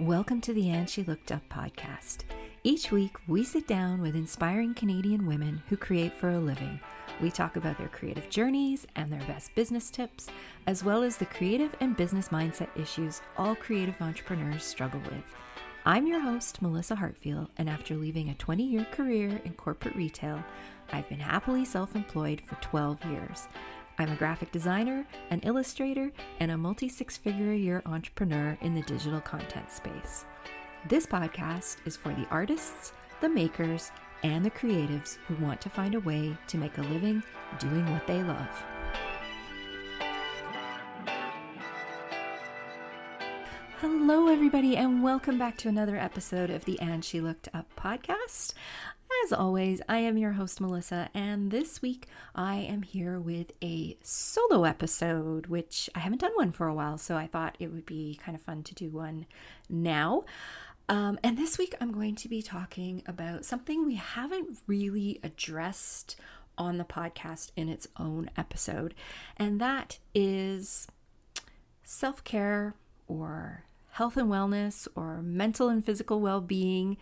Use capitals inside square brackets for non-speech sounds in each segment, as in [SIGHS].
Welcome to the And She Looked Up podcast. Each week, we sit down with inspiring Canadian women who create for a living. We talk about their creative journeys and their best business tips, as well as the creative and business mindset issues all creative entrepreneurs struggle with. I'm your host, Melissa Hartfiel, and after leaving a 20 year career in corporate retail, I've been happily self employed for 12 years. I'm a graphic designer, an illustrator, and a multi six figure a year entrepreneur in the digital content space. This podcast is for the artists, the makers, and the creatives who want to find a way to make a living doing what they love. Hello, everybody, and welcome back to another episode of the And She Looked Up podcast. As always, I am your host, Melissa, and this week I am here with a solo episode, which I haven't done one for a while, so I thought it would be kind of fun to do one now. Um, and this week I'm going to be talking about something we haven't really addressed on the podcast in its own episode, and that is self care or health and wellness or mental and physical well being.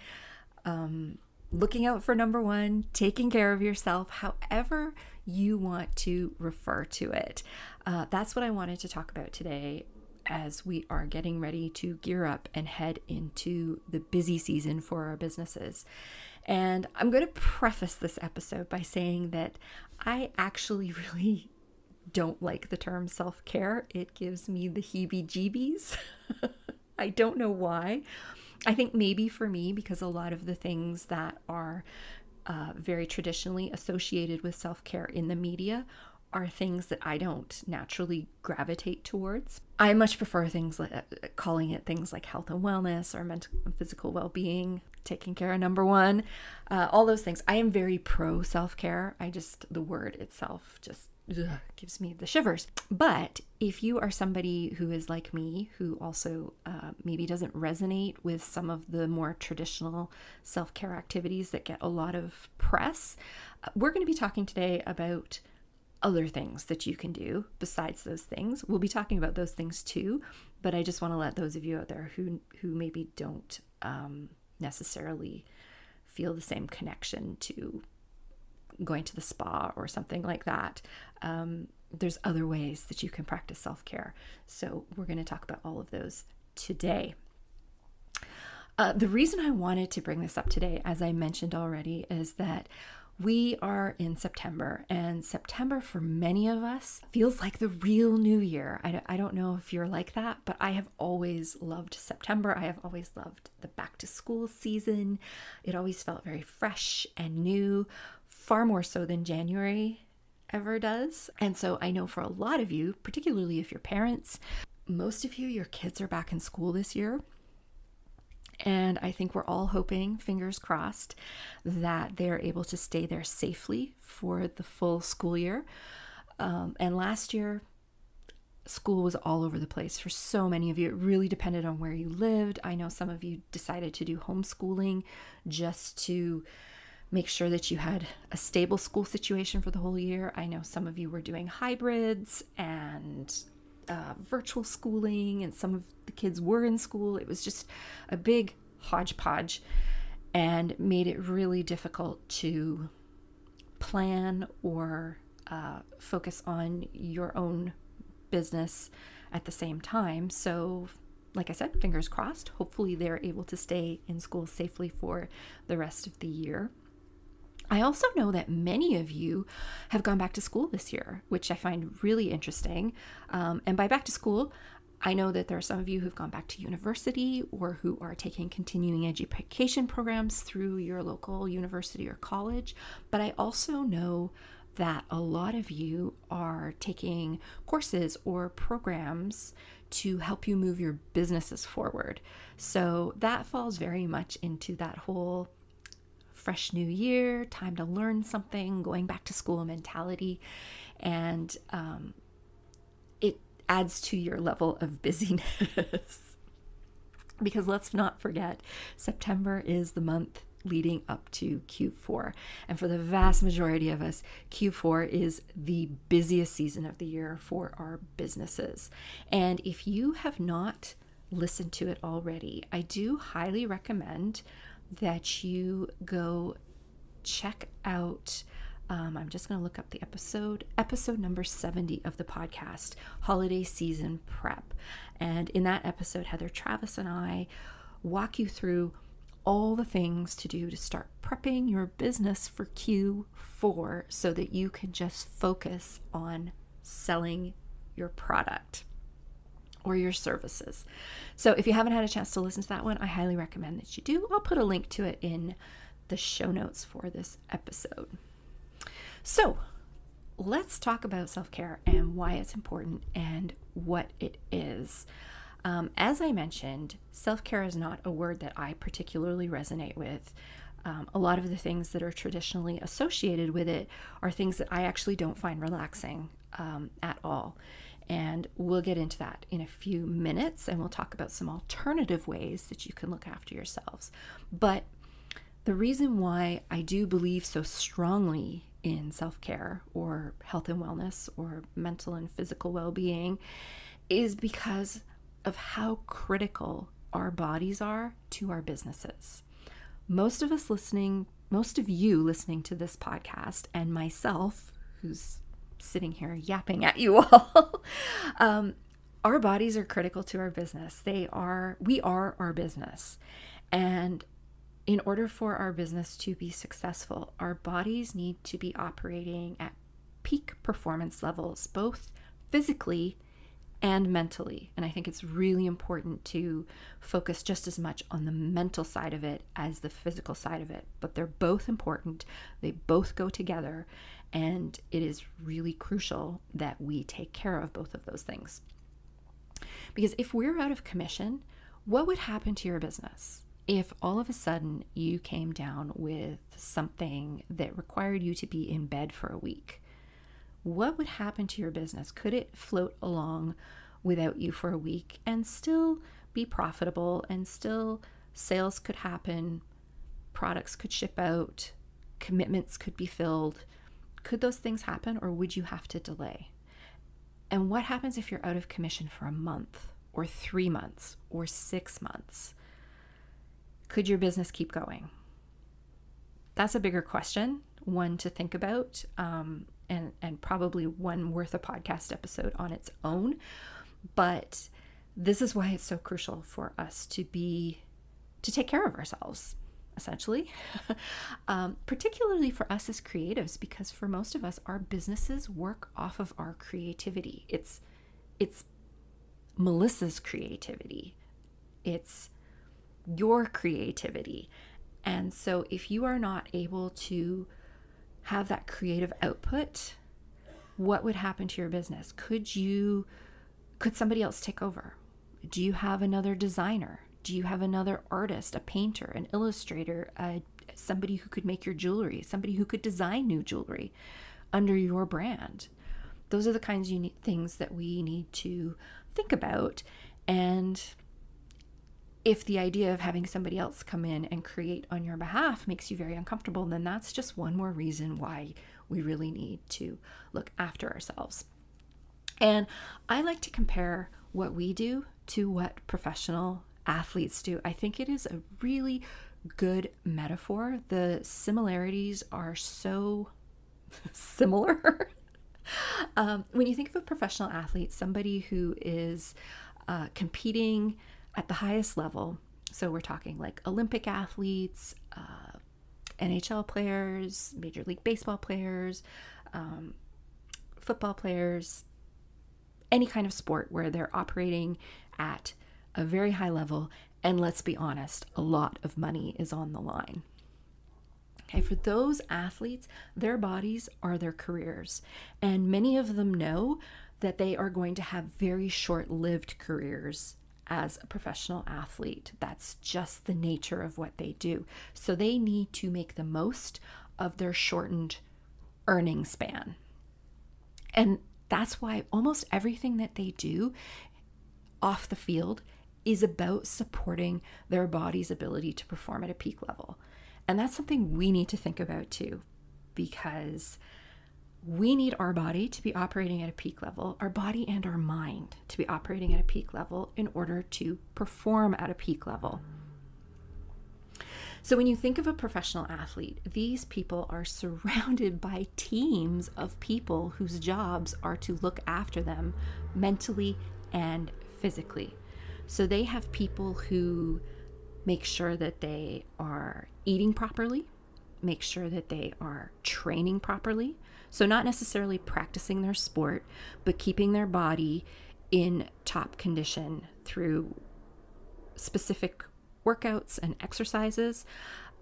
Um, looking out for number one, taking care of yourself, however you want to refer to it. Uh, that's what I wanted to talk about today as we are getting ready to gear up and head into the busy season for our businesses. And I'm going to preface this episode by saying that I actually [LAUGHS] really don't like the term self care. It gives me the heebie jeebies. [LAUGHS] I don't know why. I think maybe for me, because a lot of the things that are uh, very traditionally associated with self care in the media are things that I don't naturally gravitate towards. I much prefer things like uh, calling it things like health and wellness or mental and physical well being, taking care of number one, uh, all those things. I am very pro self care. I just, the word itself just ugh, gives me the shivers. But if you are somebody who is like me, who also uh, maybe doesn't resonate with some of the more traditional self care activities that get a lot of press, uh, we're going to be talking today about other things that you can do besides those things. We'll be talking about those things too, but I just want to let those of you out there who who maybe don't um, necessarily feel the same connection to going to the spa or something like that. Um, there's other ways that you can practice self care. So, we're going to talk about all of those today. Uh, the reason I wanted to bring this up today, as I mentioned already, is that we are in September, and September for many of us feels like the real new year. I, I don't know if you're like that, but I have always loved September. I have always loved the back to school season. It always felt very fresh and new, far more so than January ever does. And so I know for a lot of you, particularly if you're parents, most of you, your kids are back in school this year. And I think we're all hoping, fingers crossed, that they're able to stay there safely for the full school year. Um, and last year, school was all over the place for so many of you. It really depended on where you lived. I know some of you decided to do homeschooling just to make sure that you had a stable school situation for the whole year. I know some of you were doing hybrids and uh, virtual schooling, and some of the kids were in school. It was just a big hodgepodge and made it really difficult to plan or uh, focus on your own business at the same time. So, like I said, fingers crossed. Hopefully, they're able to stay in school safely for the rest of the year. I also know that many of you have gone back to school this year, which I find really interesting. Um, and by back to school, I know that there are some of you who've gone back to university or who are taking continuing education programs through your local university or college. But I also know that a lot of you are taking courses or programs to help you move your businesses forward. So that falls very much into that whole fresh new year, time to learn something, going back to school mentality. And um, it adds to your level of busyness. [LAUGHS] because let's not forget, September is the month leading up to Q4. And for the vast majority of us, Q4 is the busiest season of the year for our businesses. And if you have not listened to it already, I do highly recommend that you go check out. Um, I'm just going to look up the episode, episode number 70 of the podcast, Holiday Season Prep. And in that episode, Heather Travis and I walk you through all the things to do to start prepping your business for Q4 so that you can just focus on selling your product or your services. So if you haven't had a chance to listen to that one, I highly recommend that you do. I'll put a link to it in the show notes for this episode. So, let's talk about self care and why it's important and what it is. Um, as I mentioned, self care is not a word that I particularly resonate with. Um, a lot of the things that are traditionally associated with it are things that I actually don't find relaxing um, at all. And we'll get into that in a few minutes and we'll talk about some alternative ways that you can look after yourselves. But the reason why I do believe so strongly in self care or health and wellness or mental and physical well being is because of how critical our bodies are to our businesses. Most of us listening, most of you listening to this podcast, and myself, who's sitting here yapping at you [LAUGHS] all, um, our bodies are critical to our business. They are, we are our business. And in order for our business to be successful, our bodies need to be operating at peak performance levels, both physically and mentally. And I think it's really important to focus just as much on the mental side of it as the physical side of it. But they're both important, they both go together. And it is really crucial that we take care of both of those things. Because if we're out of commission, what would happen to your business? if all of a sudden you came down with something that required you to be in bed for a week, what would happen to your business? Could it float along without you for a week and still be profitable and still sales could happen, products could ship out, commitments could be filled? Could those things happen or would you have to delay? And what happens if you're out of commission for a month or three months or six months? could your business keep going? That's a bigger question, one to think about, um, and and probably one worth a podcast episode on its own. But this is why it's so crucial for us to be to take care of ourselves essentially [LAUGHS] um, particularly for us as creatives because for most of us our businesses work off of our creativity it's it's melissa's creativity it's your creativity. And so, if you are not able to have that creative output, what would happen to your business? Could you, could somebody else take over? Do you have another designer? Do you have another artist, a painter, an illustrator, somebody who could make your jewelry, somebody who could design new jewelry under your brand? Those are the kinds of things that we need to think about. And if the idea of having somebody else come in and create on your behalf makes you very uncomfortable, then that's just one more reason why we really need to look after ourselves. And I like to compare what we do to what professional athletes do. I think it is a really good metaphor. The similarities are so [LAUGHS] similar. [LAUGHS] um, when you think of a professional athlete, somebody who is uh, competing at the highest level. So we're talking like Olympic athletes, uh, NHL players, Major League Baseball players, um, football players, any kind of sport where they're operating at a very high level. And let's be honest, a lot of money is on the line. Okay, for those athletes, their bodies are their careers. And many of them know that they are going to have very short lived careers as a professional athlete. That's just the nature of what they do. So they need to make the most of their shortened earning span. And that's why almost everything that they do off the field is about supporting their body's ability to perform at a peak level. And that's something we need to think about too, because we need our body to be operating at a peak level, our body and our mind to be operating at a peak level in order to perform at a peak level. So, when you think of a professional athlete, these people are [LAUGHS] surrounded by teams of people whose jobs are to look after them mentally and physically. So, they have people who make sure that they are eating properly, make sure that they are training properly. So, not necessarily practicing their sport, but keeping their body in top condition through specific workouts and exercises.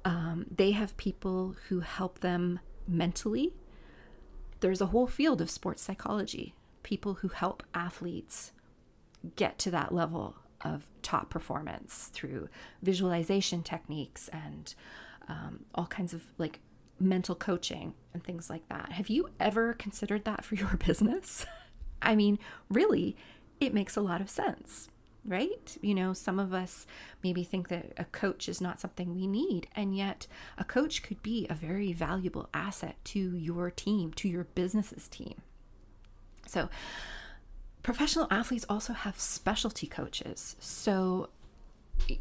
Um, they have people who help them mentally. There's a whole field of sports psychology, people who help athletes get to that level of top performance through visualization techniques and um, all kinds of like mental coaching and things like that. Have you ever considered that for [LAUGHS] your business? I mean, really, it makes a lot of sense, right? You know, some of us maybe think that a coach is not something we need, and yet a coach could be a very valuable asset to your team, to your business's team. So, professional athletes also have specialty coaches. So,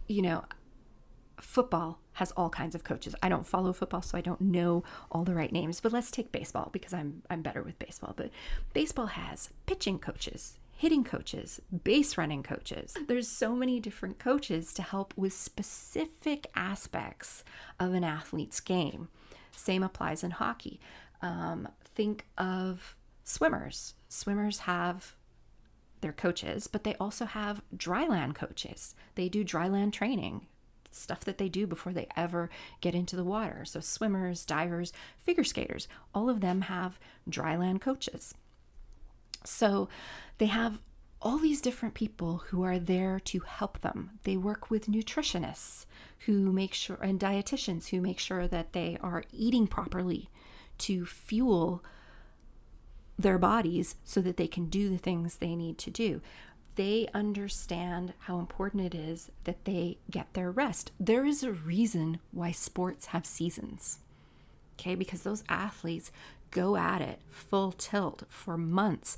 you know, football has all kinds of coaches. I don't follow football, so I don't know all the right names. But let's take baseball because I'm I'm better with baseball. But baseball has pitching coaches, hitting coaches, base running coaches. There's so many different coaches to help with specific aspects of an athlete's game. Same applies in hockey. Um, think of swimmers. Swimmers have their coaches, but they also have dryland coaches. They do dryland training stuff that they do before they ever get into the water. So, swimmers, divers, figure skaters, all of them have dryland coaches. So, they have all these different people who are there to help them. They work with nutritionists who make sure, and dietitians who make sure that they are eating properly to fuel their bodies so that they can do the things they need to do they understand how important it is that they get their rest. There is a reason why sports have seasons. Okay, because those athletes go at it full tilt for months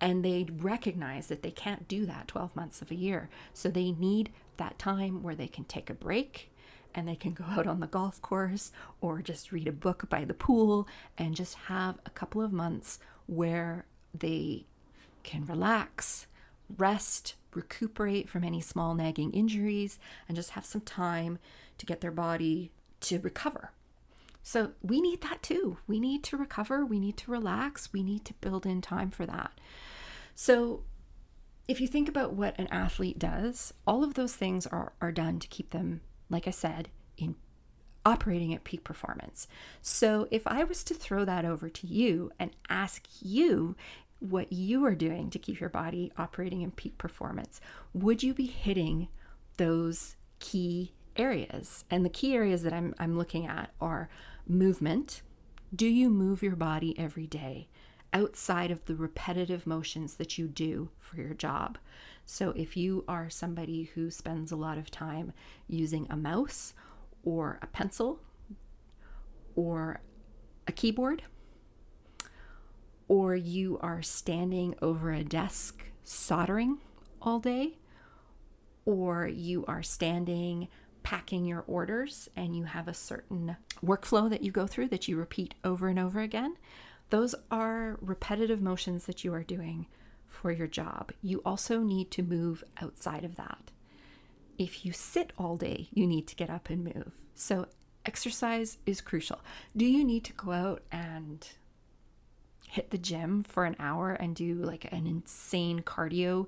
and they recognize that they can't do that 12 months of a year. So they need that time where they can take a break and they can go out on the golf course or just read a book by the pool and just have a couple of months where they can relax rest, recuperate from any small nagging injuries, and just have some time to get their body to recover. So we need that too. We need to recover, we need to relax, we need to build in time for that. So if you think about what an athlete does, all of those things are, are done to keep them, like I said, in operating at peak performance. So if I was to throw that over to you and ask you what you are doing to keep your body operating in peak performance, would you be hitting those key areas? And the key areas that I'm, I'm looking at are movement. Do you move your body every day outside of the repetitive motions that you do for your job? So, if you are somebody who spends a lot of time using a mouse or a pencil or a keyboard, or you are standing over a desk soldering all day, or you are standing packing your orders and you have a certain workflow that you go through that you repeat over and over again, those are repetitive motions that you are doing for your job. You also need to move outside of that. If you sit all day, you need to get up and move. So, exercise is crucial. Do you need to go out and hit the gym for an hour and do like an insane cardio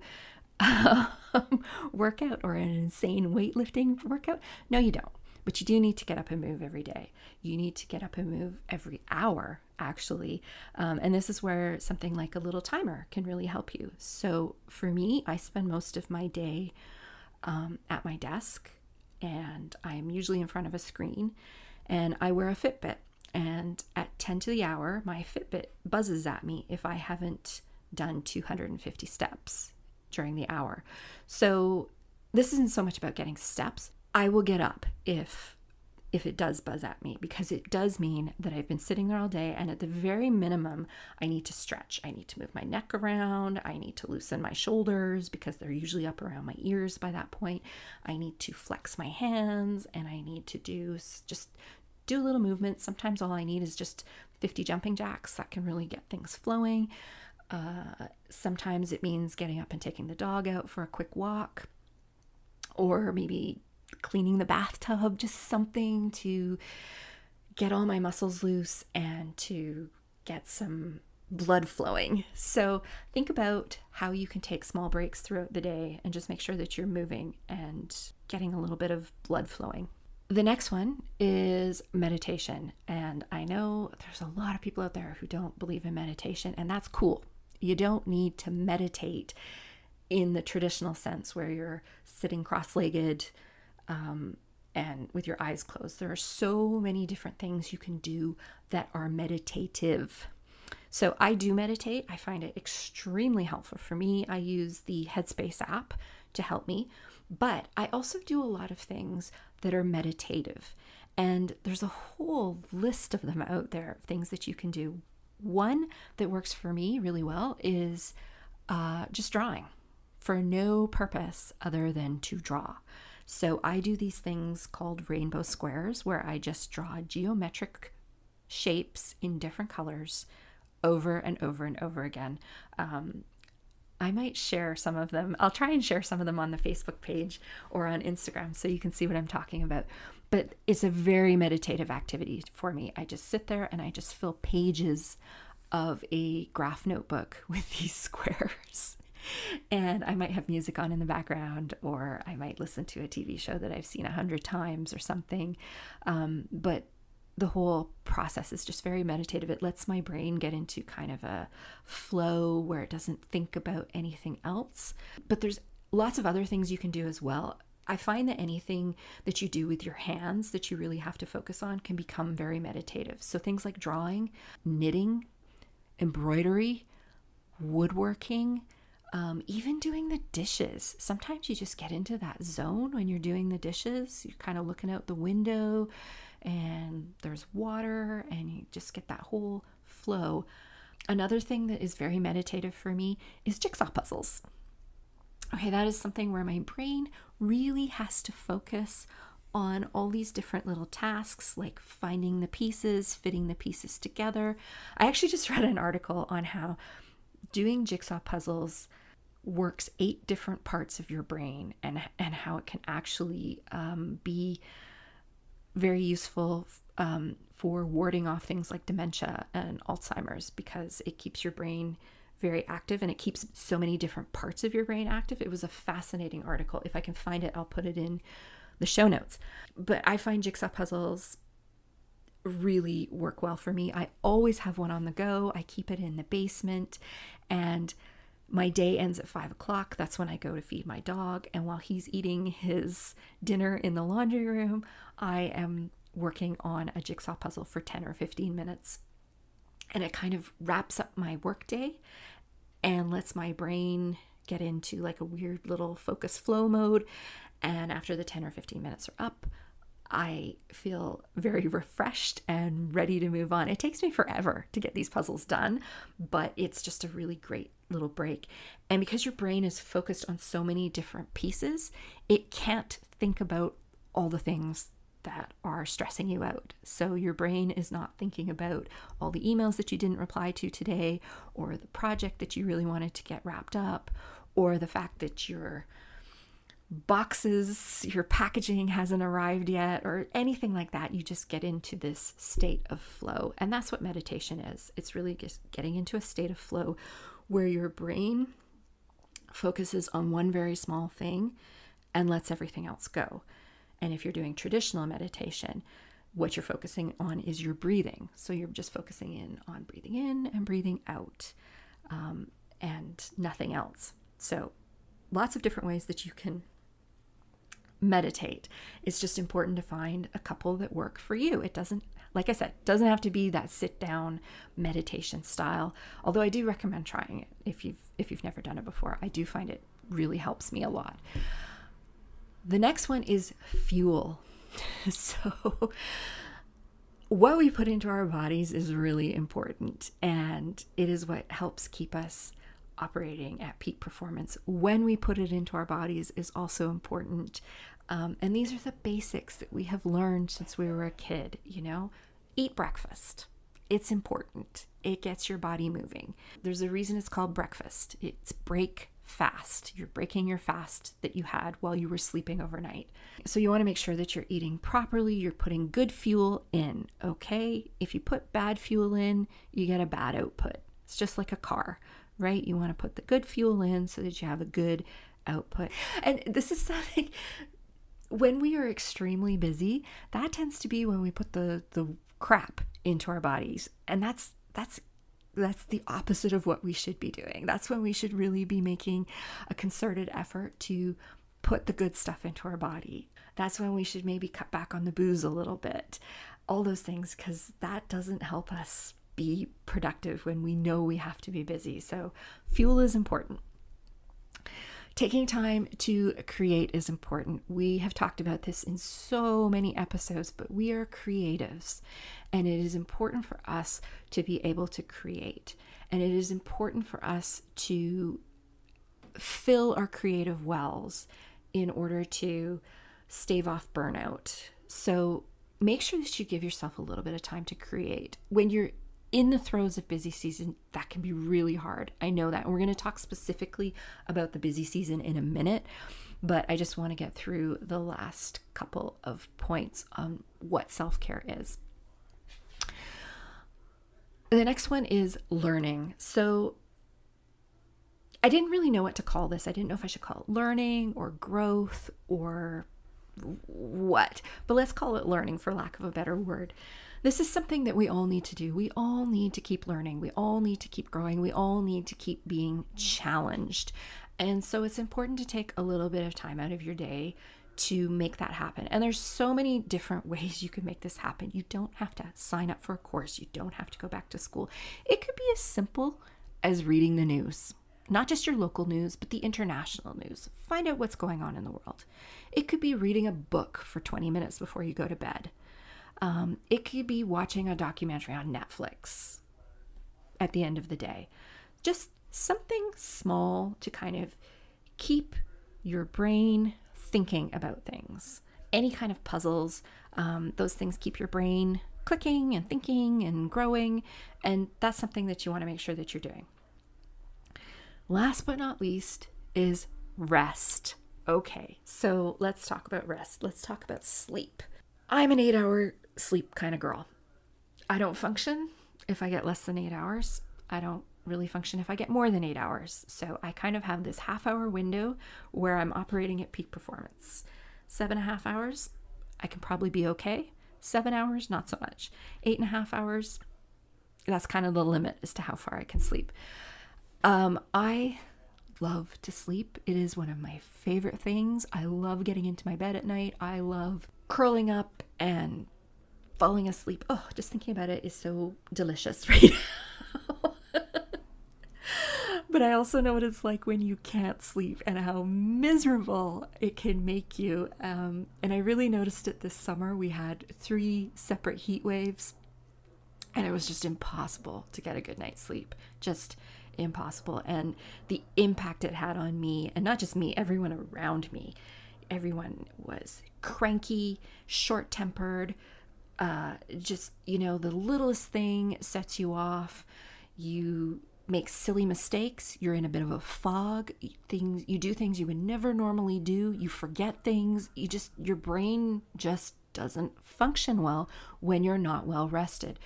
um, [LAUGHS] workout or an insane weightlifting workout. No, you don't. But you do need to get up and move every day. You need to get up and move every hour, actually. Um, and this is where something like a little timer can really help you. So for me, I spend most of my day um, at my desk and I'm usually in front of a screen and I wear a Fitbit. And at 10 to the hour, my Fitbit buzzes at me if I haven't done 250 steps during the hour. So this isn't so much about getting steps. I will get up if if it does buzz at me because it does mean that I've been sitting there all day and at the very minimum I need to stretch. I need to move my neck around, I need to loosen my shoulders because they're usually up around my ears by that point. I need to flex my hands and I need to do just do little movement. Sometimes all I need is just 50 jumping jacks that can really get things flowing. Uh, sometimes it means getting up and taking the dog out for a quick walk or maybe cleaning the bathtub, just something to get all my muscles loose and to get some blood flowing. So think about how you can take small breaks throughout the day and just make sure that you're moving and getting a little bit of blood flowing. The next one is meditation. And I know there's a lot of people out there who don't believe in meditation, and that's cool. You don't need to meditate in the traditional sense where you're sitting cross legged um, and with your eyes closed. There are so many different things you can do that are meditative. So I do meditate. I find it extremely helpful for me. I use the Headspace app to help me, but I also do a lot of things that are meditative. And there's a whole list of them out there, things that you can do. One that works for me really well is uh, just drawing for no purpose other than to draw. So I do these things called rainbow squares where I just draw geometric shapes in different colors over and over and over again. Um, I might share some of them. I'll try and share some of them on the Facebook page or on Instagram so you can see what I'm talking about. But it's a very meditative activity for me. I just sit there and I just fill pages of a graph notebook [LAUGHS] with these squares [LAUGHS] and I might have music on in the background, or I might listen to a TV show that I've seen a hundred times or something. Um, but the whole process is just very meditative. It lets my brain get into kind of a flow where it doesn't think about anything else. But there's lots of other things you can do as well. I find that anything that you do with your hands that you really have to focus on can become very meditative. So things like drawing, knitting, embroidery, woodworking, um, even doing the dishes. Sometimes you just get into that zone when you're doing the dishes. You're kind of looking out the window and there's water and you just get that whole flow. Another thing that is very meditative for me is jigsaw puzzles. Okay, that is something where my brain really has to focus on all these different little tasks like finding the pieces, fitting the pieces together. I actually just [LAUGHS] read an article on how doing jigsaw puzzles works eight different parts of your brain and and how it can actually um, be very useful um, for warding off things like dementia and Alzheimer's because it keeps your brain very active and it keeps so many different parts of your brain active. It was a fascinating article. If I can find it, I'll put it in the show notes. But I find jigsaw puzzles really work well for me. I always have one on the go. I keep it in the basement and my day ends at five o'clock. That's when I go to feed my dog. And while he's eating his dinner in the laundry room, I am working on a jigsaw puzzle for 10 or 15 minutes. And it kind of wraps up my workday and lets my brain get into like a weird little focus flow mode. And after the 10 or 15 minutes are up, I feel very [LAUGHS] refreshed and ready to move on. It takes me forever to get these puzzles done, but it's just a really great little break. And because your brain is focused on so many different pieces, it can't think about all the things that are stressing you out. So your brain is not thinking about all the emails that you didn't reply to today, or the project that you really wanted to get wrapped up, or the fact that you're boxes, your packaging hasn't arrived yet, or anything like that. You just get into this state of flow. And that's what meditation is it's really just getting into a state of flow where your brain focuses on one very small thing and lets everything else go. And if you're doing traditional meditation, what you're focusing on is your breathing. So you're just focusing in on breathing in and breathing out um, and nothing else. So lots of different ways that you can meditate. It's just important to find a couple that work for you. It doesn't, like I said, doesn't have to be that sit down meditation style. Although I do recommend trying it if you've if you've never done it before. I do find it really helps me a lot. The next one is fuel. [LAUGHS] so, what we put into our bodies is really important, and it is what helps keep us operating at peak performance. When we put it into our bodies is also important. Um, and these are the basics that we have learned since we were a kid, you know? Eat breakfast. It's important. It gets your body moving. There's a reason it's called breakfast. It's break fast. You're breaking your fast that you had while you were sleeping overnight. So you want to make sure that you're eating properly, you're putting good fuel in, okay? If you put bad fuel in, you get a bad output. It's just like a car, right? You want to put the good fuel in so that you have a good output. And this is [LAUGHS] something when we are extremely busy, that tends to be when we put the the crap into our bodies. And that's that's that's the opposite of what we should be doing. That's when we should really be making a concerted effort to put the good stuff into our body. That's when we should maybe cut back on the booze a little bit. All those things cuz that doesn't help us be productive when we know we have to be busy. So fuel is important. Taking time to create is important. We have talked about this in so many episodes, but we are creatives, and it is important for us to be able to create. And it is important for us to fill our creative wells in order to stave off burnout. So make sure that you give yourself a little bit of time to create. When you're in the throes of busy season, that can be really hard. I know that. And we're going to talk specifically about the busy season in a minute, but I just want to get through the last couple of points on what self care is. The next one is learning. So I didn't really know what to call this. I didn't know if I should call it learning or growth or what, but let's call it learning for lack of a better word. This is something that we all need to do. We all need to keep learning. We all need to keep growing. We all need to keep being challenged. And so it's important to take a little bit of time out of your day to make that happen. And there's so many different [LAUGHS] ways you can make this happen. You don't have to sign up for a course, you don't have to go back to school. It could be as simple as reading the news. Not just your local news, but the international news. Find out what's going on in the world. It could be reading a book for 20 minutes before you go to bed. Um, it could be watching a documentary on Netflix at the end of the day. Just something small to kind of keep your brain thinking about things. Any kind of puzzles, um, those things keep your brain clicking and thinking and growing. And that's something that you want to make sure that you're doing. Last but not least is rest. Okay, so let's talk about rest. Let's talk about sleep. I'm an eight hour sleep kind of girl. I don't function if I get less than eight hours. I don't really function if I get more than eight hours. So I kind of have this half hour window where I'm operating at peak performance. Seven and a half hours, I can probably be okay. Seven hours, not so much. Eight and a half hours, that's kind of the limit as to how far I can sleep. Um, I love to sleep. It is one of my favorite things. I love getting into my bed at night. I love curling up and falling asleep. Oh, just thinking about it is so delicious [LAUGHS] right now. but I also know what it's like when you can't sleep and how miserable it can make you. Um, and I really noticed it this summer. We had three separate heat waves, and it was just impossible to get a good night's sleep. Just impossible. And the impact it had on me, and not just me, everyone around me. Everyone was cranky, short tempered, uh, just, you know, the littlest thing sets you off. You make silly mistakes. You're in a bit of a fog. Things you do things you would never normally do. You forget things. You just your brain just doesn't function well when you're not well rested.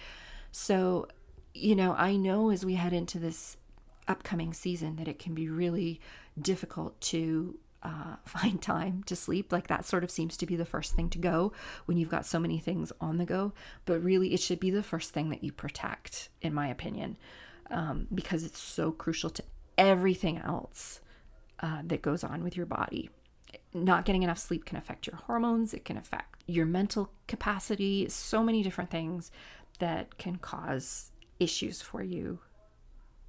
So, you know, I know as we head into this upcoming season that it can be really difficult to uh, [LAUGHS] find time to sleep. Like that sort of seems to be the first thing to go when you've got so many things on the go. But really, it should be the first thing that you protect, in my opinion, um, because it's so crucial to everything else uh, that goes on with your body. Not getting enough sleep can affect your hormones, it can affect your mental capacity, so many different things that can cause issues for you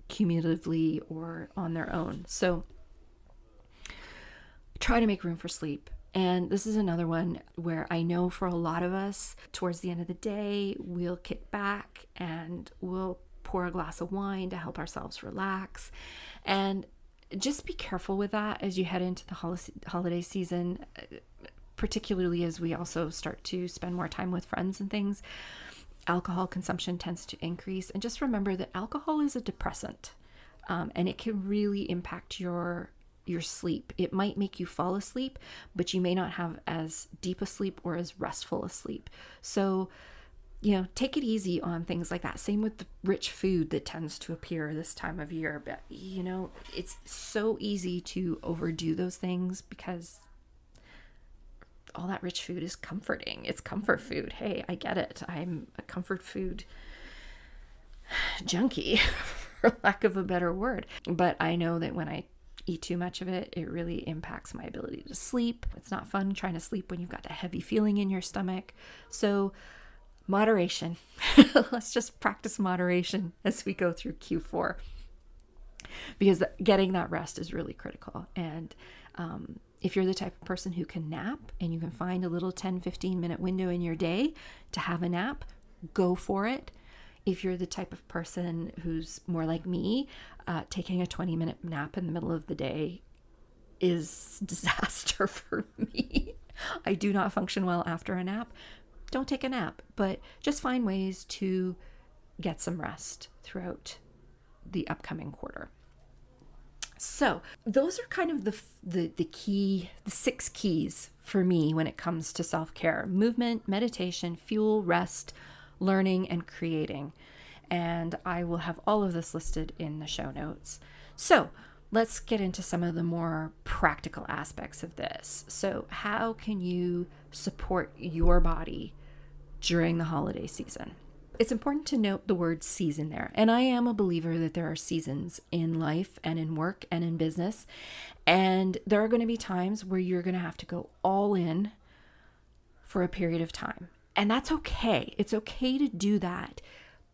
cumulatively or on their own. So, try to make room for sleep And this is another one where I know for a lot of us, towards the end of the day, we'll kick back and we'll pour a glass of wine to help ourselves relax. And just be careful with that as you head into the holiday season, particularly as we also start to spend more time with friends and things. Alcohol consumption tends to increase. And just remember that alcohol is a depressant um, and it can really impact your your sleep. It might make you fall asleep, but you may not have as deep a sleep or as restful a sleep. So, you know, take it easy on things like that. Same with the rich food that tends to appear this time of year. But, you know, it's so easy to overdo those things because all that rich food is comforting. It's comfort food. Hey, I get it. I'm a comfort food [SIGHS] junkie, [LAUGHS] for lack of a better word. But I know that when I eat too much of it, it really impacts my ability to sleep. It's not fun trying to sleep when you've got a heavy feeling in your stomach. So, moderation. [LAUGHS] Let's just practice moderation as we go through Q4 because getting that rest is really critical. And um, if you're the type of person who can nap and you can find a little 10 15 minute window in your day to have a nap, go for it if you're the type of person who's more like me, uh, taking a 20 minute nap in the middle of the day is [LAUGHS] disaster for me. I do not function well after a nap. Don't take a nap, but just find ways to get some rest throughout the upcoming quarter. So, those are kind of the the the key the six keys for me when it comes to self-care. Movement, meditation, fuel, rest, learning, and creating. And I will have all of this listed in the show notes. So let's get into some of the more practical aspects of this. So, how can you support your body during the holiday season? It's important to note the word season there. And I am a believer that there are seasons in life and in work and in business. And there are going to be times where you're going to have to go all in for a period of time. And that's okay. It's okay to do that,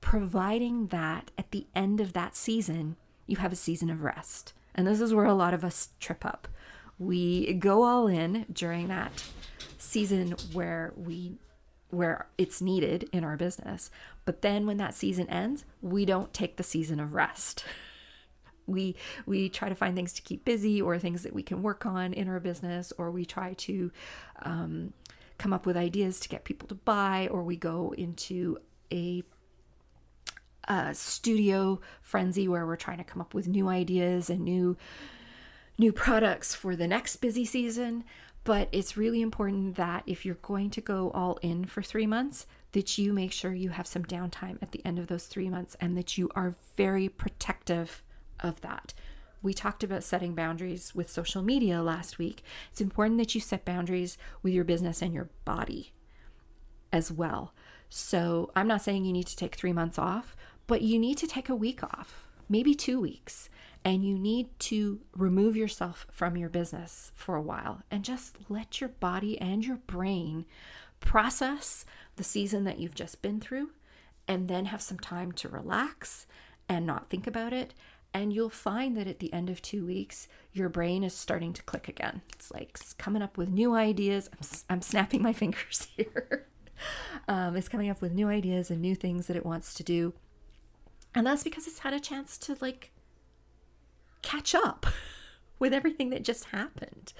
providing that at the end of that season, you have a season of rest. And this is where a lot of us trip up. We go all in during that season where we where it's needed in our business. But then when that season ends, we don't take the season of rest. [LAUGHS] we we try to find things to keep busy or things that we can work on in our business or we try to um, come up with ideas to get people to buy, or we go into a, a studio frenzy where we're trying to come up with new ideas and new new products for the next busy season. But it's really important that if you're going to go all in for three months, that you make sure you have some downtime at the end of those three months and that you are very protective of that. We talked about setting boundaries with social media last week. It's important that you set boundaries with your business and your body as well. So, I'm not saying you need to take three months off, but you need to take a week off, maybe two weeks, and you need to remove yourself from your business for a while and just let your body and your brain process the season that you've just been through and then have some time to relax and not think about it and you'll find that at the end of two weeks, your brain is starting to click again. It's like it's coming up with new ideas. I'm, I'm snapping my [LAUGHS] fingers here. um, it's coming up with new ideas and new things that it wants to do. And that's because it's had a chance to like catch up [LAUGHS] with everything that just happened.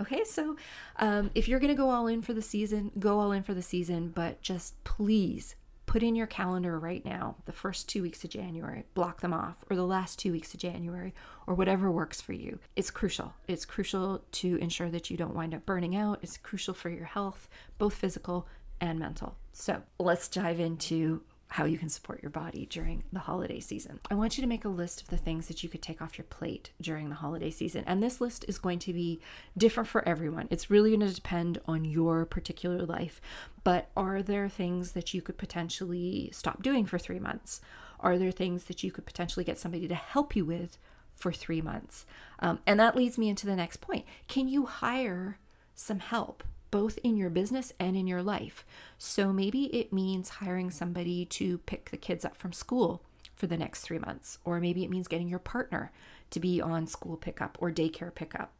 Okay, so um, if you're going to go all in for the season, go all in for the season, but just please put in your calendar right now the first two weeks of January, block them off, or the last two weeks of January, or whatever works for you. It's crucial. It's crucial to ensure that you don't wind up burning out. It's crucial for your health, both physical and mental. So let's dive into how you can support your body during the holiday season. I want you to make a list of the things that you could take off your plate during the holiday season. And this list is going to be different for everyone. It's really going to depend on your particular life. But are there things that you could potentially stop doing for three months? Are there things that you could potentially get somebody to help you with for three months? Um, and that leads me into the next point. Can you hire some help? Both in your business and in your life. So maybe it means hiring somebody to pick the kids up from school for the next three months, or maybe it means getting your partner to be on school pickup or daycare pickup.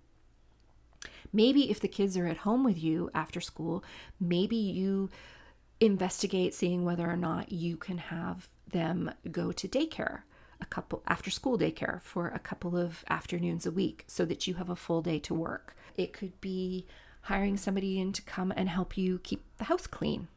Maybe if the kids are at home with you after school, maybe you investigate seeing whether or not you can have them go to daycare a couple after school daycare for a couple of afternoons a week so that you have a full day to work. It could be hiring somebody in to come and help you keep the house clean.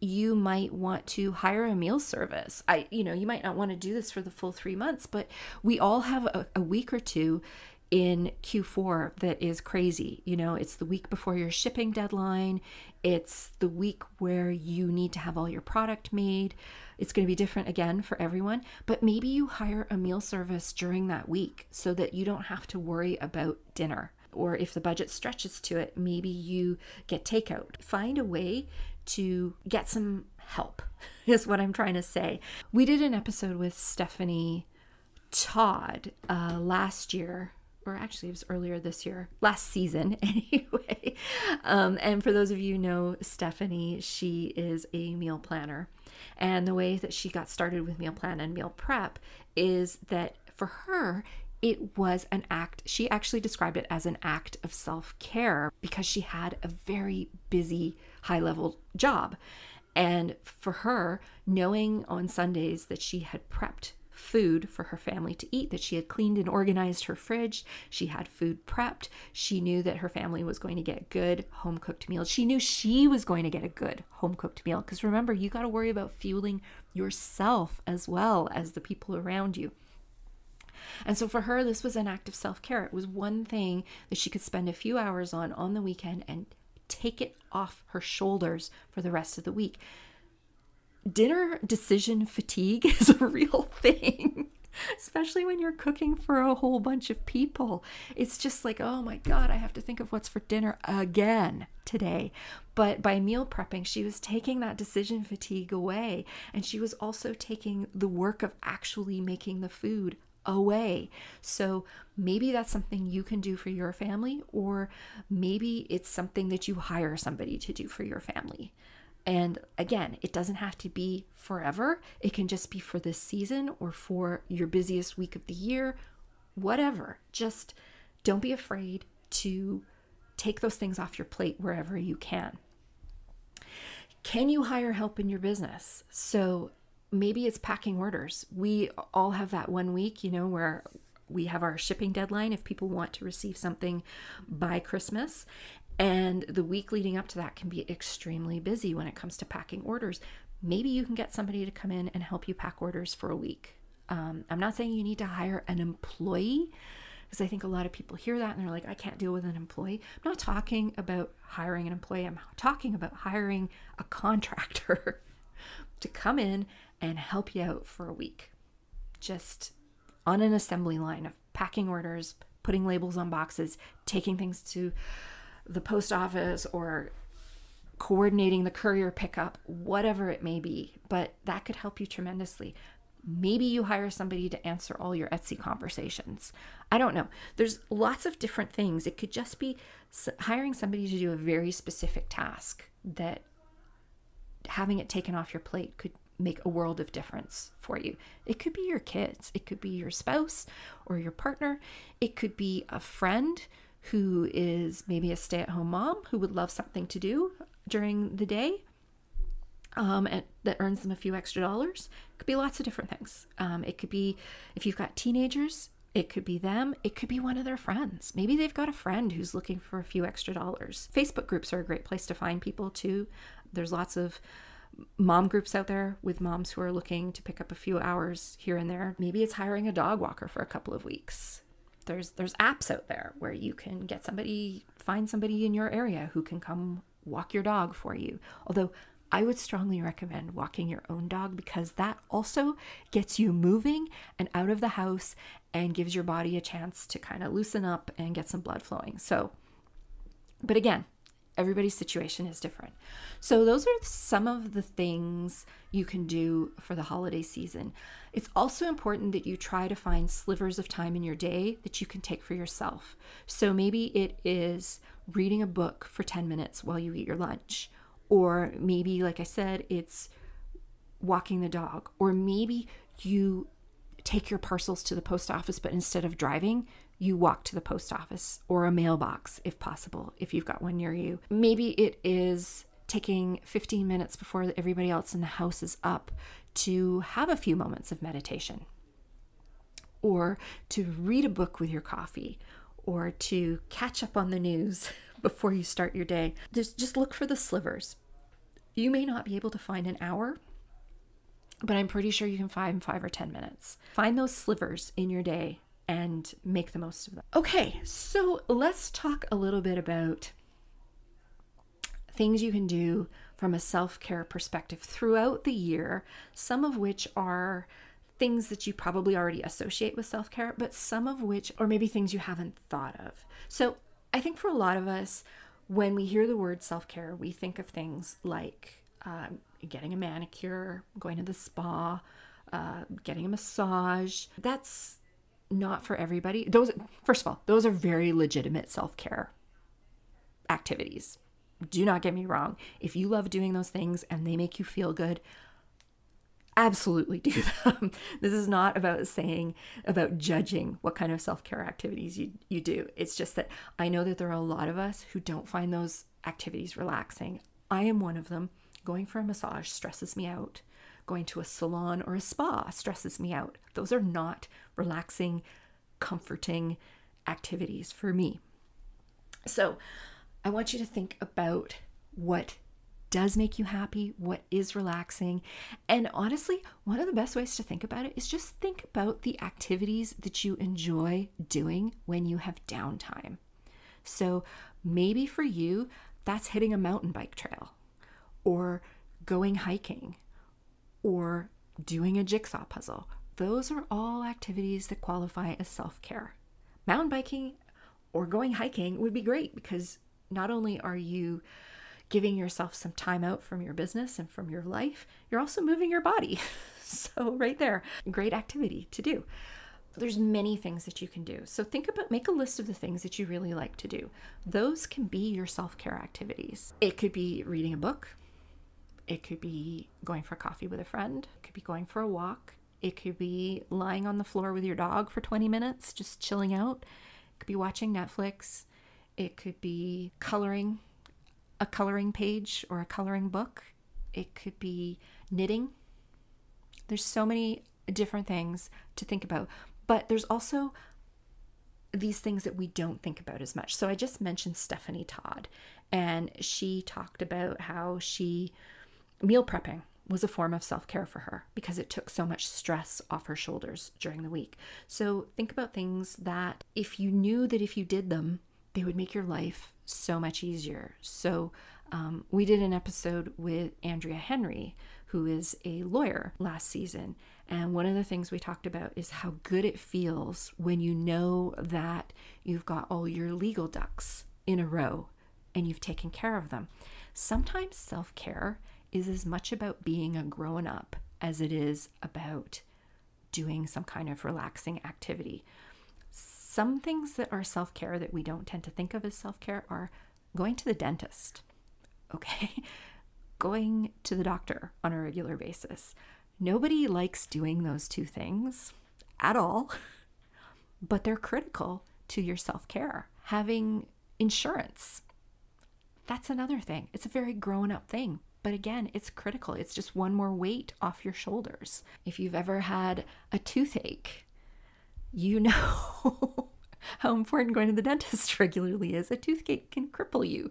You might want to hire a meal service. I, you know, you might not want to do this for the full three months, but we all have a, a week or two in Q4 that is crazy. You know, it's the week before your shipping deadline, it's the week where you need to have all your product made. It's going to be different again for everyone, but maybe you hire a meal service during that week so that you don't have to worry about dinner. Or if the budget stretches to it, maybe you get takeout. Find a way to get some help, [LAUGHS] is what I'm trying to say. We did an episode with Stephanie Todd uh, last year or actually it was earlier this year, last season [LAUGHS] anyway. Um, and for those of you know Stephanie, she is a meal planner. And the way that she got started with meal plan and meal prep is that for her, it was an act, she actually described it as an act of self care because she had a very busy, high level job. And for her, knowing on Sundays that she had prepped food for her family to eat, that she had cleaned and organized her fridge. She had food prepped. She knew that her family was going to get good home cooked meals. She knew she was going to get a good home cooked meal. Because remember, you got to worry about fueling yourself as well as the people around you. And so for her, this was an act of self care. It was one thing that she could spend a few hours on on the weekend and take it off her shoulders for the rest of the week dinner decision fatigue [LAUGHS] is a real thing. Especially when you're cooking for a whole bunch of people. It's just like, oh my God, I have to think of what's for dinner again today. But by meal prepping, she was taking that decision fatigue away. And she was also taking the work of actually making the food away. So maybe that's something you can do for your family, or maybe it's something that you hire somebody to do for your family. And again, it doesn't have to be forever. It can just be for this season or for your busiest week of the year, whatever. Just don't be afraid to take those things off your plate wherever you can. Can you hire help in your business? So maybe it's packing orders. We all have that one week, you know, where we have our shipping deadline if people want to receive something by Christmas. And the week leading up to that can be extremely busy when it comes to packing orders. Maybe you can get somebody to come in and help you pack orders for a week. Um, I'm not saying you need to hire an employee because I think a lot of people hear that and they're like, I can't deal with an employee. I'm not talking about hiring an employee, I'm talking about hiring a contractor [LAUGHS] to come in and help you out for a week. Just on an assembly line of packing orders, putting labels on boxes, taking things to the post office or coordinating the courier pickup, whatever it may be. But that could help you tremendously. Maybe you hire somebody to answer all your Etsy conversations. I don't know. There's lots of different things. It could just be hiring somebody to do a very specific task that having it taken off your plate could make a world of difference for you. It could be your kids, it could be your spouse or your partner, it could be a friend who is maybe a stay at home mom who would love something to do during the day um, and that earns them a few extra dollars. It could be lots of different things. Um, it could be if you've got teenagers, it could be them. It could be one of their friends. Maybe they've got a friend who's looking for a few extra dollars. Facebook groups are a great place to find people too. There's lots of mom groups out there with moms who are looking to pick up a few hours here and there. Maybe it's hiring a dog walker for a couple of weeks there's there's apps out there where you can get somebody find somebody in your area who can come walk your dog for you although I would strongly recommend walking your own dog because that also gets you moving and out of the house and gives your body a chance to kind of loosen up and get some blood flowing. So, but again, everybody's situation is different. So, those are some of the things you can do for the holiday season. It's also important that you try to find slivers of time in your day that you can take for yourself. So, maybe it is reading a book for 10 minutes while you eat your lunch, or maybe, like I said, it's walking the dog, or maybe you take your parcels to the post office, but instead of driving, you walk to the post office or a mailbox if possible, if you've got one near you. Maybe it is taking 15 minutes before everybody else in the house is up to have a few moments of meditation or to read a book with your coffee or to catch up on the news [LAUGHS] before you start your day. Just just look for the slivers. You may not be able to find an hour, but I'm pretty sure you can find 5 or 10 minutes. Find those slivers in your day and make the most of them. Okay, so let's talk a little bit about things you can do from a self care perspective throughout the year, some of which are things that you probably already associate with self care, but some of which, or maybe things you haven't thought of. So I think for a lot of us, when we hear the word self care, we think of things like um, getting a manicure, going to the spa, uh, getting a massage. That's not for everybody. Those, first of all, those are very legitimate self care activities. Do not get me wrong. If you love doing those things and they make you feel good, absolutely do [LAUGHS] them. this is not about saying, about judging what kind of self care activities you, you do. It's just that I know that there are a lot of us who don't find those activities relaxing. I am one of them. Going for a massage stresses me out. Going to a salon or a spa stresses me out. Those are not relaxing, comforting activities for me. So, I want you to think about what does make you happy, what is relaxing. And honestly, one of the best ways to think about it is just think about the activities that you enjoy doing when you have downtime. So maybe for you, that's hitting a mountain bike trail or going hiking or doing a jigsaw puzzle. Those are all activities that qualify as self care. Mountain biking or going hiking would be great because not only are you giving yourself some time out from your business and from your life, you're also moving your body. [LAUGHS] so, right there, great activity to do. There's many things that you can do. So, think about, make a list of the things that you really like to do. Those can be your self care activities. It could be reading a book, it could be going for coffee with a friend, it could be going for a walk, it could be lying on the floor with your dog for 20 minutes, just chilling out, it could be watching Netflix, it could be coloring a coloring page or a coloring book. It could be knitting. There's so many different things to think about, but there's also these things that we don't think about as much. So I just mentioned Stephanie Todd, and she talked about how she meal prepping was a form of self care for her because it took so much stress off her shoulders during the week. So think about things that if you knew that if you did them, they would make your life so much easier. So, um, we did an episode with Andrea Henry, who is a lawyer last season. And one of the things we talked about is how good it feels when you know that you've got all your legal ducks in a row and you've taken care of them. Sometimes self care is as much about being a grown up as it is about doing some kind of relaxing activity. Some things that are self care that we don't tend to think of as self care are going to the dentist, [LAUGHS] okay? going to the doctor on a regular basis. Nobody likes doing those two things at all, [LAUGHS] but they're critical to your self care. Having insurance, that's another thing. It's a very grown up thing. But again, it's critical. It's just one more weight off your shoulders. If you've ever had a toothache, you know [LAUGHS] how important going to the dentist [LAUGHS] regularly is. A toothache can cripple you,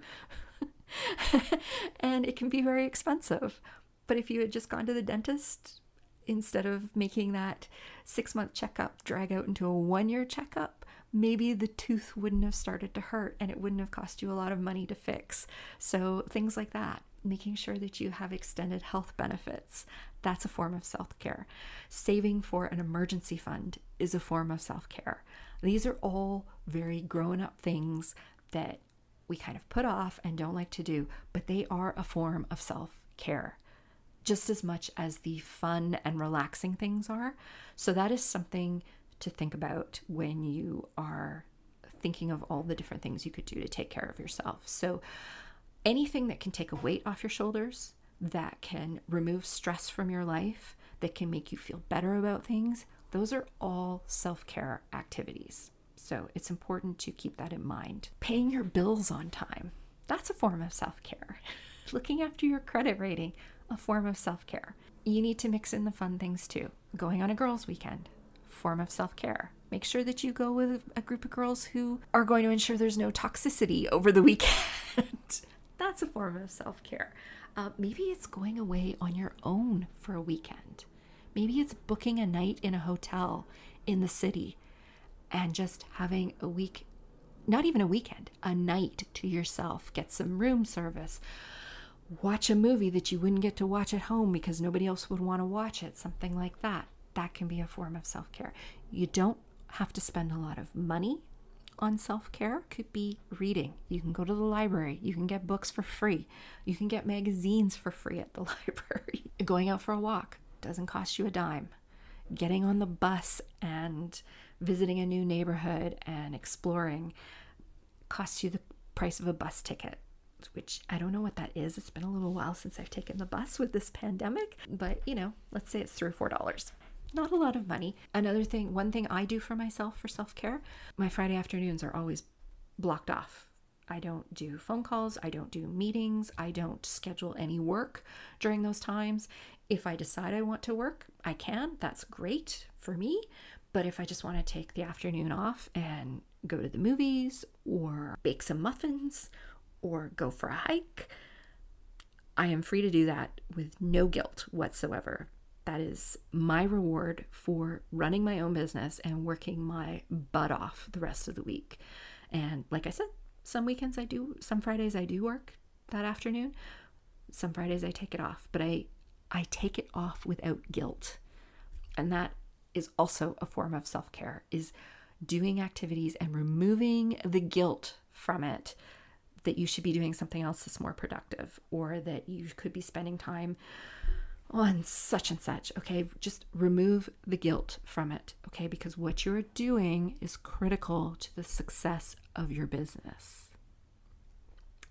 [LAUGHS] and it can be very expensive. But if you had just gone to the dentist instead of making that six month checkup drag out into a one year checkup, maybe the tooth wouldn't have started to hurt and it wouldn't have cost you a lot of money to fix. So, things like that making sure that you have extended health benefits. That's a form of self care. Saving for an emergency fund is a form of self care. These are all very grown up things that we kind of put off and don't like to do, but they are a form of self care just as much as the fun and relaxing things are. So, that is something to think about when you are thinking of all the different things you could do to take care of yourself. So, anything that can take a weight off your shoulders, that can remove stress from your life, that can make you feel better about things, those are all self care activities. So it's important to keep that in mind. Paying your bills on time, that's a form of self care. [LAUGHS] Looking after your credit rating, a form of self care. You need to mix in the fun things too. Going on a girls' weekend, form of self care. Make sure that you go with a group of girls who are going to ensure there's no toxicity over the [LAUGHS] weekend. That's a form of self care. Uh, maybe it's going away on your own for a weekend. Maybe it's booking a night in a hotel in the city and just having a week, not even a weekend, a night to yourself. Get some room service. Watch a movie that you wouldn't get to watch at home because nobody else would want to watch it, something like that. That can be a form of self care. You don't have to spend a lot of money on self care could be reading. You can go to the library. You can get books for free. You can get magazines for free at the [LAUGHS] library. Going out for a walk doesn't cost you a dime. Getting on the bus and visiting a new neighborhood and exploring costs you the price of a bus ticket which I don't know what that is. It's been a little while since I've taken the bus with this pandemic, but you know, let's say it's three or four dollars not a lot of money. Another thing, one thing I do for myself for self care, my Friday afternoons are always blocked off. I don't do phone calls, I don't do meetings, I don't schedule any work during those times. If I decide I want to work, I can. That's great for me. But if I just want to take the afternoon off and go to the movies or bake some muffins or go for a hike, I am free to do that with no guilt whatsoever. That is my reward for running my own business and working my butt off the rest of the week. And like I said, some weekends I do, some Fridays I do work that afternoon. Some Fridays I take it off, but I I take it off without guilt. And that is also a form of self-care is doing activities and removing the guilt from it that you should be doing something else that's more productive or that you could be spending time Oh, on such and such. Okay, just remove the guilt from it. Okay, because what you're doing is critical to the success of your business.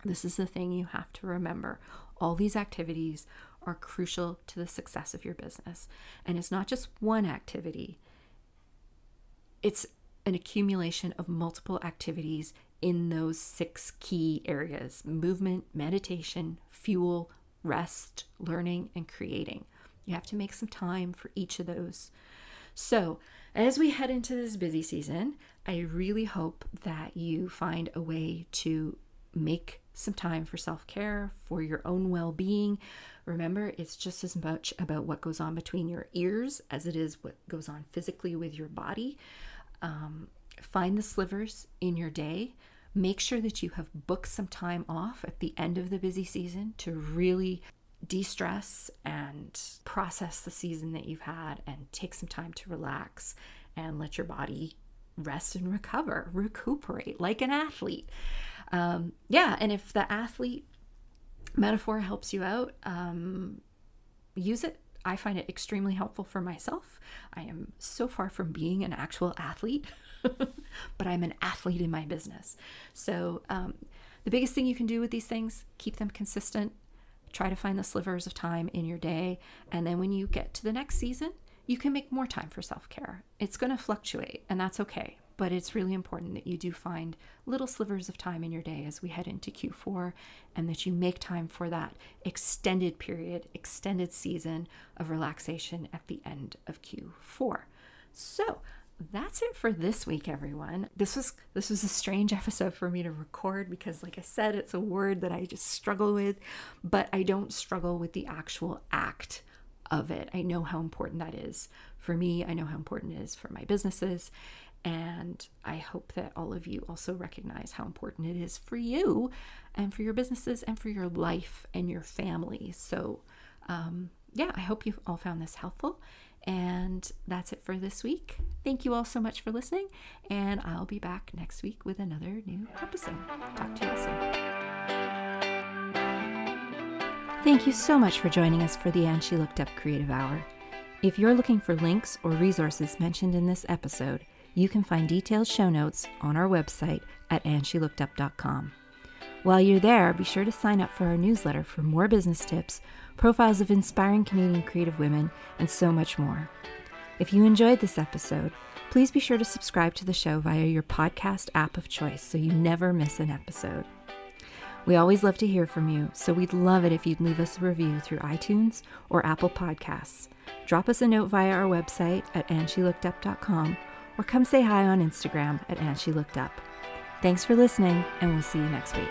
This is the thing you have to remember. All these activities are crucial to the success of your business. And it's not just one activity, it's an accumulation of multiple activities in those six key areas movement, meditation, fuel, rest, learning, and creating. You have to make some time for each of those. So, as we head into this busy season, I really hope that you find a way to make some time for self care, for your own well being. Remember, it's just as much about what goes on between your ears as it is what goes on physically with your body. Um, find the slivers in your day Make sure that you have booked some time off at the end of the busy season to really de stress and process the season that you've had and take some time to relax and let your body rest and recover, recuperate like an athlete. Um, yeah, and if the athlete metaphor helps you out, um, use it. I find it extremely helpful for myself. I am so far from being an actual athlete. [LAUGHS] [LAUGHS] but I'm an athlete in my business. So, um, the biggest thing you can do with these things, keep them consistent. Try to find the slivers of time in your day. And then when you get to the next season, you can make more time for self care. It's going to fluctuate, and that's okay. But it's really important that you do find little slivers of time in your day as we head into Q4 and that you make time for that extended period, extended season of relaxation at the end of Q4. So, that's it for this week everyone. This was this was a strange [LAUGHS] episode for me to record because like i said it's a word that i just struggle with but i don't struggle with the actual act of it. I know how important that is for me. I know how important it is for my businesses. And i hope that all of you also recognize how important it is for you and for your businesses and for your life and your family. So um, yeah i hope you all found this helpful and that's it for this week. Thank you all so much for listening, and I'll be back next week with another new episode. Talk to you soon. Thank you so much for joining us for the And She Looked Up Creative Hour. If you're looking for links or resources mentioned in this episode, you can find detailed show notes on our website at andshelookedup.com. While you're there, be sure to sign up for our newsletter for more business tips, profiles of inspiring Canadian creative women, and so much more. If you enjoyed this episode, please be sure to subscribe to the show via your podcast app of choice so you never miss an episode. We always love to hear from you, so we'd love it if you'd leave us a review through iTunes or Apple Podcasts. Drop us a note via our website at andshelookedup.com or come say hi on Instagram at andshelookedup. Thanks for listening, and we'll see you next week.